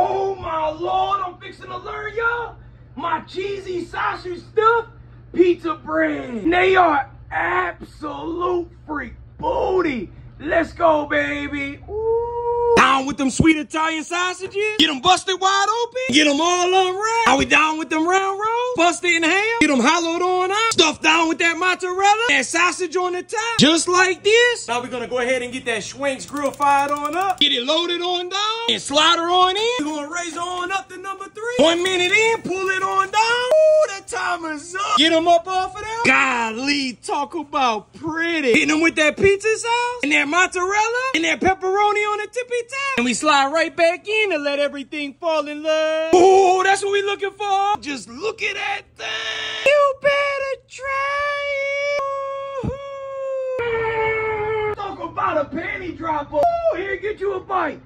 Oh my lord, I'm fixing to learn y'all. My cheesy sausage stuffed pizza bread. They are absolute freak booty. Let's go, baby. Ooh. Down with them sweet Italian sausages. Get them busted wide open. Get them all unwrapped. Are we down with them round rolls? Busted in ham. Get them hollowed on out. Stuffed down with that mozzarella. That sausage on the top. Just like this. Now we're gonna go ahead and get that Schwank's grill fired on up. Get it loaded on down. And slide her on in. We're gonna raise her on up to number three. One minute in, pull it on down. Ooh, that timer's up. Get them up off of there. Golly, talk about pretty. Hitting them with that pizza sauce and that mozzarella and that pepperoni on the tippy top. And we slide right back in and let everything fall in love. Ooh, that's what we looking for. Just look at that thing. You better try it. Ooh. Talk about a panty dropper. Ooh, here, get you a bite.